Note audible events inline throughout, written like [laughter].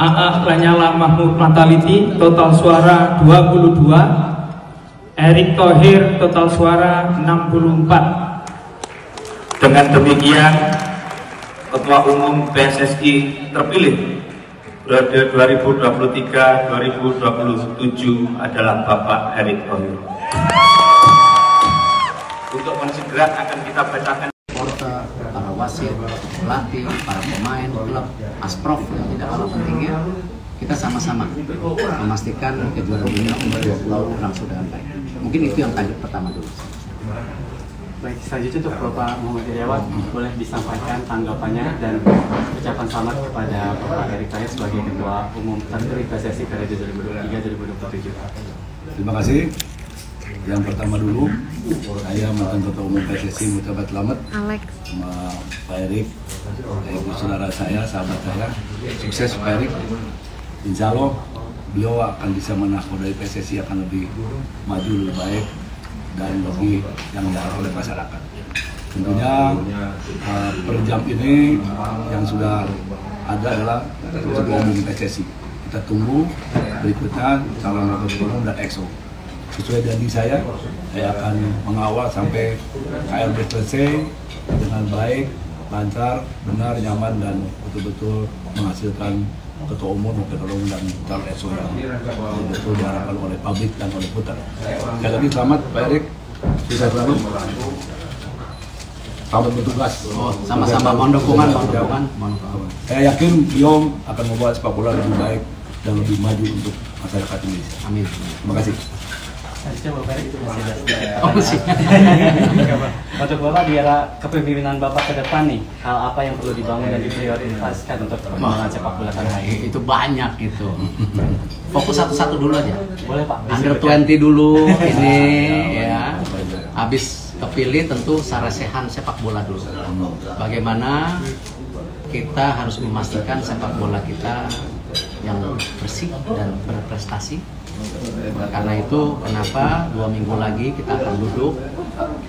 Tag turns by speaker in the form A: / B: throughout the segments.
A: AA Lanyala Mahmud Mataliti total suara 22 Erick Thohir total suara 64
B: Dengan demikian Ketua Umum PSSI terpilih. Periode 2023-2027 adalah Bapak Erick Thohir. Untuk mensegera akan kita bacakan
C: wasit, pelatih, para pemain, klub, asprof yang tidak kalah pentingnya, kita sama-sama memastikan kejuaraan dunia umur 20 berlangsung dengan baik. Mungkin itu yang tajuk pertama dulu.
D: Baik, selanjutnya untuk Bapak Muhammad Iriawan boleh disampaikan tanggapannya dan ucapan selamat kepada Bapak Erick Thohir sebagai Ketua Umum terpilih PSSI periode 2023-2027.
E: Terima kasih. Yang pertama dulu, saya mantan ketua umum PSSI mengucapkan selamat
F: Alex.
E: sama Pak Erik, ibu saudara saya, sahabat saya. Sukses Pak Erik. Insya Allah beliau akan bisa menakodai PSSI akan lebih maju, lebih baik dan lebih yang diharapkan oleh masyarakat. Tentunya eh, per jam ini yang sudah ada adalah ketua umum PSSI. Kita tunggu berikutnya calon wakil umum dan EXO sesuai janji saya, saya akan mengawal sampai KLB selesai dengan baik, lancar, benar, nyaman, dan betul-betul menghasilkan ketua umum, wakil ketua umum, dan calon ESO yang betul-betul diharapkan oleh publik dan oleh putar. Sekali lagi selamat Pak Erik, sukses selalu. Selamat bertugas.
C: Oh, sama-sama mohon dukungan, mohon dukungan, mohon dukungan.
E: Saya yakin beliau akan membuat sepak bola lebih baik dan lebih maju untuk masyarakat Indonesia.
C: Amin.
E: Terima kasih.
D: Selanjutnya Bapak masih ada.
C: Oh, sih.
D: Untuk Bapak di era kepemimpinan Bapak ke depan nih, hal apa yang perlu dibangun dan diprioritaskan untuk perkembangan sepak bola tanah air?
C: itu banyak itu. Fokus satu-satu dulu aja.
D: Boleh Pak?
C: Under 20 dulu ini ya. Habis kepilih tentu sarasehan sepak bola dulu. Bagaimana kita harus memastikan sepak bola kita yang bersih dan berprestasi. Karena itu kenapa dua minggu lagi kita akan duduk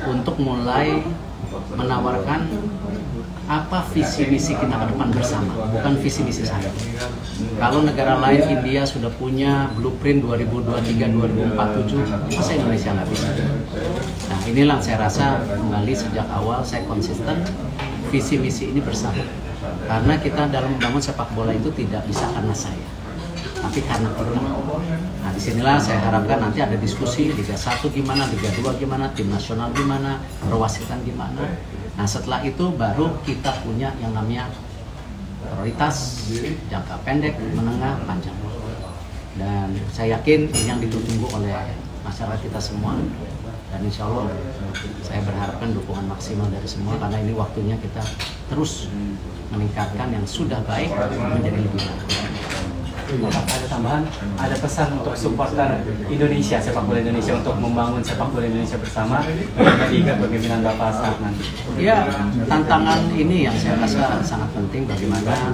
C: untuk mulai menawarkan apa visi misi kita ke depan bersama, bukan visi misi saya. Kalau negara lain India sudah punya blueprint 2023-2047, masa Indonesia nggak bisa? Nah inilah saya rasa kembali sejak awal saya konsisten visi misi ini bersama. Karena kita dalam membangun sepak bola itu tidak bisa karena saya, tapi karena kita. Nah di sinilah saya harapkan nanti ada diskusi Liga 1 gimana, Liga 2 gimana, tim nasional gimana, perwasitan gimana. Nah setelah itu baru kita punya yang namanya prioritas jangka pendek, menengah, panjang. Dan saya yakin ini yang ditunggu oleh masyarakat kita semua. Dan insya Allah saya berharapkan dukungan maksimal dari semua karena ini waktunya kita terus meningkatkan yang sudah baik menjadi lebih baik.
D: Bapak ada tambahan, ada pesan untuk supporter Indonesia, sepak bola Indonesia untuk membangun sepak bola Indonesia bersama di kepemimpinan Bapak saat nanti.
C: Ya, tantangan ini yang saya rasa sangat penting bagaimana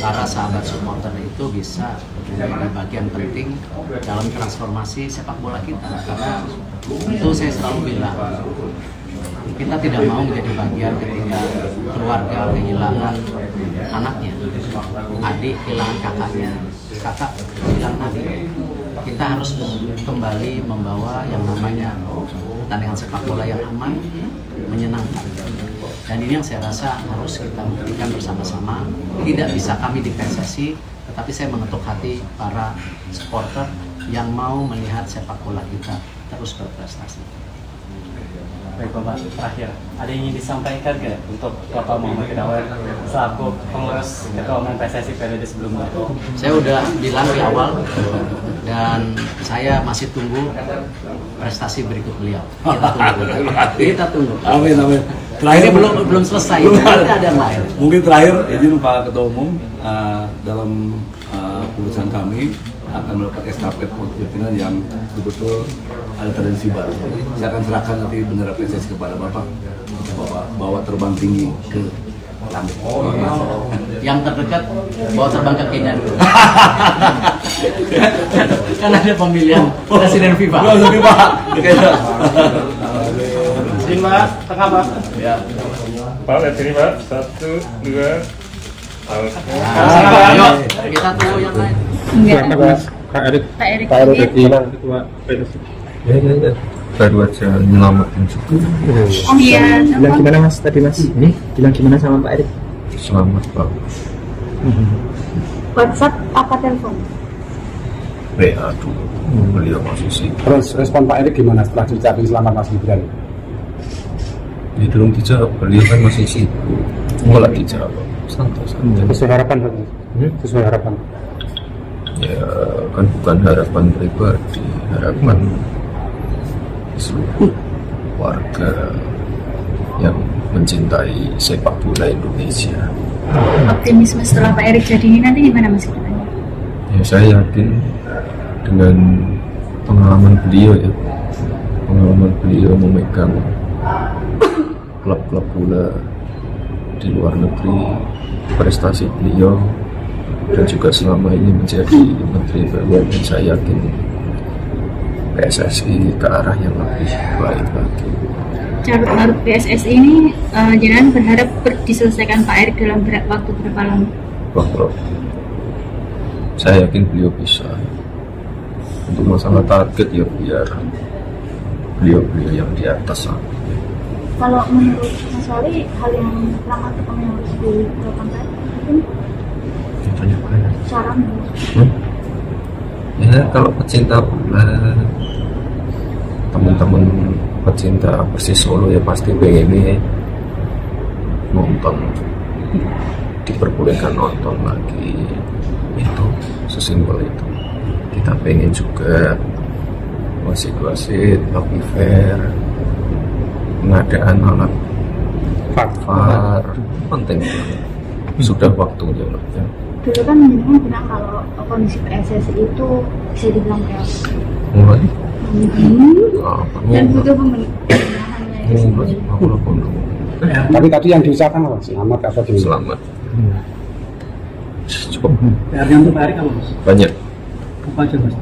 C: para sahabat supporter itu bisa menjadi bagian penting dalam transformasi sepak bola kita. Karena itu saya selalu bilang, kita tidak mau menjadi bagian ketika keluarga kehilangan anaknya, adik kehilangan kakaknya, kakak hilang adik. Kita harus kembali membawa yang namanya pertandingan sepak bola yang aman, menyenangkan. Dan ini yang saya rasa harus kita buktikan bersama-sama. Tidak bisa kami di PSSI, tetapi saya mengetuk hati para supporter yang mau melihat sepak bola kita terus berprestasi.
D: Baik Bapak, terakhir, ada yang ingin disampaikan ke untuk Bapak Muhammad Kedawan selaku pengurus Ketua Umum PSSI periode sebelumnya?
C: Saya udah bilang di awal dan saya masih tunggu prestasi berikut beliau. Kita tunggu. Kita tunggu.
E: Amin, amin.
C: Ini belum belum selesai.
E: Belum
C: Nanti ada yang lain.
E: Mungkin terakhir izin Pak Ketua Umum uh, dalam uh, urusan kami akan melakukan estafet kepemimpinan yang betul-betul ada tendensi baru. Saya akan serahkan nanti bendera PSSI kepada Bapak bawa, bawa terbang tinggi ke langit.
C: Yang terdekat bawa terbang ke Kenya dulu. [laughs] kan ada pemilihan presiden FIFA.
E: Lebih Pak.
D: Izin Pak, tengah Pak.
E: Ya.
G: Pak, lihat sini Pak. Satu, dua,
C: Nah, ayo kita tunggu yang lain.
F: Silakan Mas.
G: Pak Erik
F: Pak Erik
G: Pak Erik Ya, ya, ya. Baru aja nyelamatin juga.
F: Oh iya,
G: Bilang gimana Mas tadi Mas? Ini bilang gimana sama Pak Erik? Selamat Pak.
F: WhatsApp apa telepon?
G: WA dulu. Beliau masih sih.
H: Terus respon Pak Erik gimana setelah diucapin selamat Mas Gibran?
G: Dia belum dijawab. Beliau kan masih sibuk. Mau lagi jawab. Santai-santai.
H: Sesuai harapan Pak?
G: Hmm?
H: Sesuai harapan.
G: Ya kan bukan harapan pribadi, harapan seluruh warga yang mencintai sepak bola Indonesia.
F: Optimisme setelah Pak Erik jadi ini nanti gimana Mas ke depannya?
G: Ya saya yakin dengan pengalaman beliau ya, pengalaman beliau memegang klub-klub bola di luar negeri, prestasi beliau dan juga selama ini menjadi Menteri BUMN saya yakin PSSI ke arah yang lebih baik lagi.
F: Carut marut PSSI ini eh, jenengan berharap ber- diselesaikan Pak Erik dalam ber- waktu berapa lama?
G: Bang Bro. Saya yakin beliau bisa. Untuk masalah target ya biar beliau-beliau yang di atas sana.
F: Kalau menurut Mas Wali, hal yang langkah pertama yang harus dilakukan mungkin
G: Ya, banyak banyak.
F: saran
G: Hmm? Ya kalau pecinta bola teman-teman pecinta Persis Solo ya pasti pengen nih nonton. Diperbolehkan nonton lagi. Itu sesimpel itu. Kita pengen juga wasit-wasit lebih fair pengadaan alat VAR penting banget. Sudah waktunya lah ya.
F: Dulu kan jenengan bilang kalau kondisi PSSI itu bisa dibilang chaos.
G: mulai
F: Dan butuh
G: mulai aku lapor dulu
H: Tapi tadi yang diucapkan apa? Selamat atau gimana?
G: selamat. Cukup.
D: Untuk Pak Erik apa Mas?
G: banyak.
D: Apa aja Mas?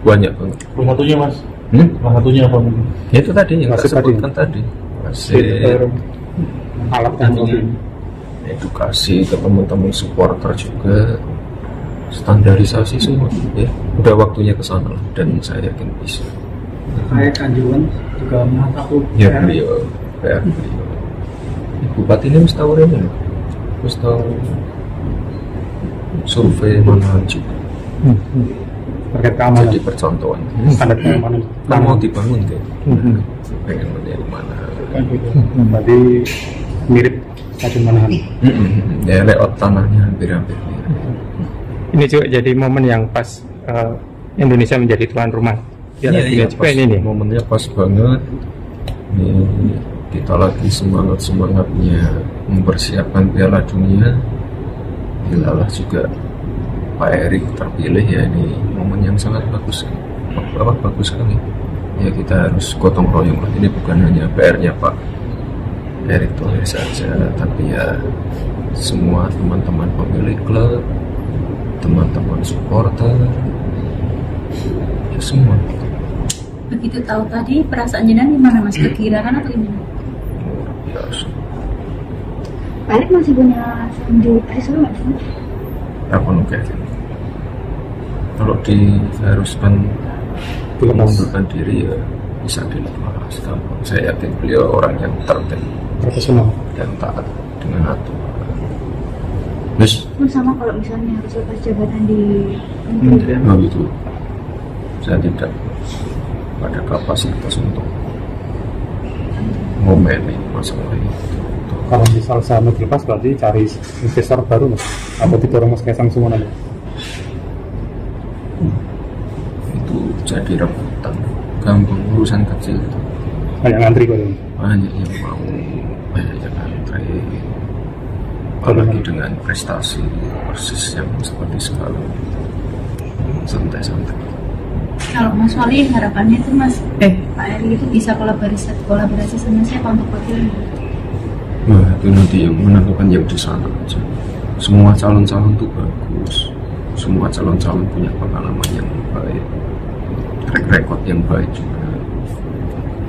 G: banyak banget
I: Salah satunya mas,
G: hmm?
I: salah satunya apa mungkin?
G: Ya, itu tadi yang saya
H: tadi.
G: sebutkan tadi. Wasit
H: Alat teknologi.
G: edukasi ke teman-teman supporter juga. Standarisasi semua ya. Udah waktunya ke sana lah dan saya yakin bisa
D: Terkait Kanjuruhan juga tuh
G: ya beliau PR beliau Ya, bupati ini mesti tahu ini mesti tahu survei mana juga
H: Terkait keamanan.
G: jadi percontohan
H: Standar keamanan.
G: kan mau dibangun deh pengen menjadi mana
H: Berarti mirip stadion Manahan.
G: Mm-mm. ya layout tanahnya hampir-hampir.
J: Ini juga jadi momen yang pas eh, Indonesia menjadi tuan rumah. Ya,
G: Iya, iya,
J: juga
G: pas.
J: ini nih.
G: Momennya pas banget. Ini kita lagi semangat semangatnya mempersiapkan Piala Dunia. Dilalah juga Pak Erik terpilih ya ini momen yang sangat bagus. Apa bagus sekali. Ya kita harus gotong royong lah. Ini bukan hanya PR-nya Pak Erik Thohir saja, tapi ya semua teman-teman pemilik klub, teman-teman supporter, ya semua.
F: Begitu tahu tadi perasaan jenengan gimana Mas? Kegirangan atau gimana? Pak Erik masih punya saham di Persisolo nggak sih?
G: kayak gini kalau diharuskan mengundurkan diri ya bisa dilepas gampang saya yakin beliau orang yang tertib
H: Profesional.
G: dan taat dengan aturan Terus,
F: Pun sama kalau misalnya harus lepas jabatan di Menteri.
G: oh itu saya tidak ada kapasitas untuk ngomeli masalah itu
H: Kalau misal sahamnya dilepas berarti cari investor baru mas? Atau didorong mas Kaisang semua nanti?
G: itu jadi rebutan gampang urusan kecil itu
H: Banyak ngantri kok ini.
G: banyak yang mau banyak yang antri apalagi dengan prestasi persis yang seperti sekarang santai-santai
F: Kalau Mas Wali harapannya itu Mas, eh Pak Erik itu bisa kolaborasi kolaborasi sama siapa untuk wakilnya?
G: Wah itu nanti yang menentukan yang di sana aja semua calon-calon itu bagus semua calon-calon punya pengalaman yang baik track record yang baik juga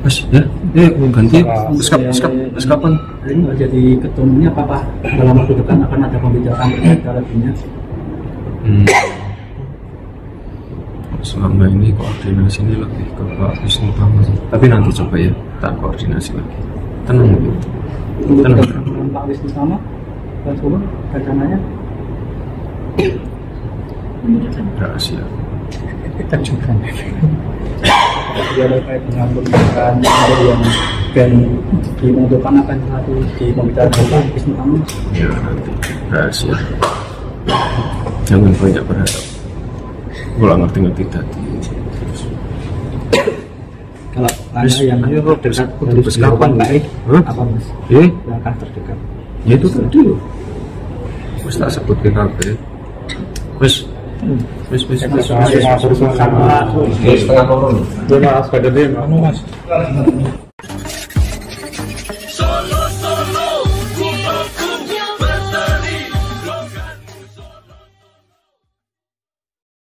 G: Mas, ya, ya ganti. Skap, skap, skapan.
I: Ini nggak jadi ketumnya apa Pak? Dalam waktu dekat akan ada pembicaraan terkait karantina.
G: Hmm. [clears throat] Selama ini koordinasi ini lebih ke Pak Wisnu Tama sih. Tapi nanti coba ya, tak koordinasi lagi. Tenang dulu.
I: Untuk
G: Tenang.
I: dengan Pak Wisnu sama dan semua rencananya
G: Rahasia.
I: kita juga. Dia terkait dengan pembicaraan yang dan dimunculkan akan satu di pembicaraan Pak Wisnu sama.
G: Ya nanti rahasia. Jangan banyak berharap. Kalau ngerti-ngerti tadi.
I: Kalau
G: Mas,
I: ada yang
G: Rob,
I: dekat
G: kapan,
I: apa mas?
G: Eh,
I: Yang akan terdekat.
G: ya itu tadi loh. Wis tak sebut ke kabeh. Wis. Wis wis wis.
H: Setengah turun. Mas, pada dia, mas.